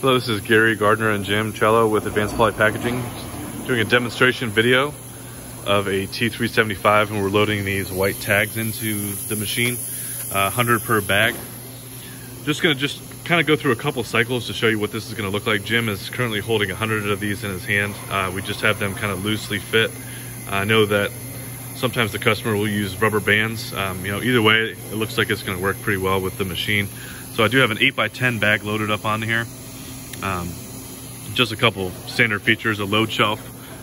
Hello, this is Gary Gardner and Jim Cello with Advanced Poly Packaging doing a demonstration video of a T375 and we're loading these white tags into the machine, uh, 100 per bag. Just gonna just kind of go through a couple cycles to show you what this is gonna look like. Jim is currently holding 100 of these in his hand. Uh, we just have them kind of loosely fit. I know that sometimes the customer will use rubber bands. Um, you know, either way, it looks like it's gonna work pretty well with the machine. So I do have an 8 by 10 bag loaded up on here. Um, just a couple standard features, a load shelf,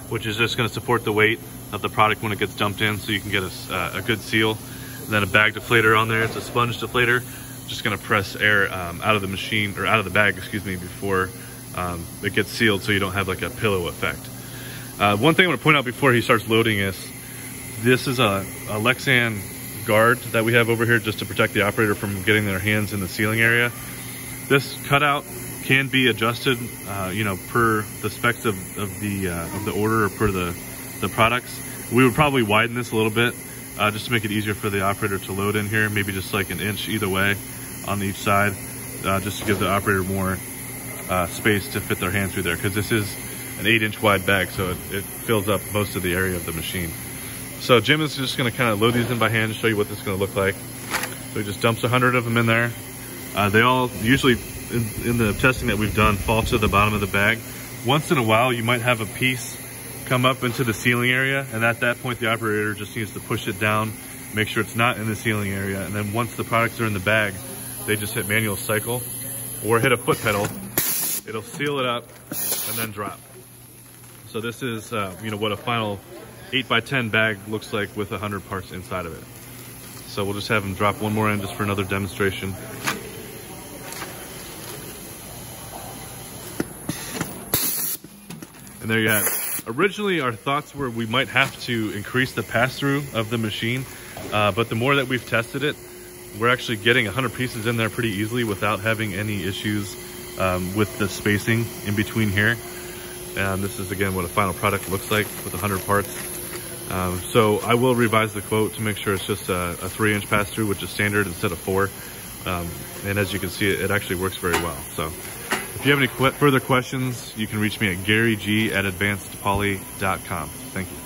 which is just gonna support the weight of the product when it gets dumped in so you can get a, uh, a good seal. And then a bag deflator on there, it's a sponge deflator, just gonna press air um, out of the machine, or out of the bag, excuse me, before um, it gets sealed so you don't have like a pillow effect. Uh, one thing I wanna point out before he starts loading is, this is a, a Lexan guard that we have over here just to protect the operator from getting their hands in the sealing area. This cutout can be adjusted, uh, you know, per the specs of, of the uh, of the order or per the the products. We would probably widen this a little bit uh, just to make it easier for the operator to load in here. Maybe just like an inch either way on each side, uh, just to give the operator more uh, space to fit their hand through there. Because this is an eight inch wide bag, so it, it fills up most of the area of the machine. So Jim is just gonna kind of load these in by hand to show you what this is gonna look like. So he just dumps a hundred of them in there. Uh, they all usually in, in, the testing that we've done fall to the bottom of the bag. Once in a while, you might have a piece come up into the sealing area. And at that point, the operator just needs to push it down, make sure it's not in the sealing area. And then once the products are in the bag, they just hit manual cycle or hit a foot pedal. It'll seal it up and then drop. So this is, uh, you know, what a final 8 by 10 bag looks like with 100 parts inside of it. So we'll just have them drop one more in just for another demonstration. And there you have it. Originally, our thoughts were we might have to increase the pass-through of the machine, uh, but the more that we've tested it, we're actually getting 100 pieces in there pretty easily without having any issues um, with the spacing in between here. And this is again what a final product looks like with 100 parts. Um, so I will revise the quote to make sure it's just a, a three inch pass through, which is standard instead of four. Um, and as you can see, it, it actually works very well. So if you have any further questions, you can reach me at garyg at advancedpoly.com. Thank you.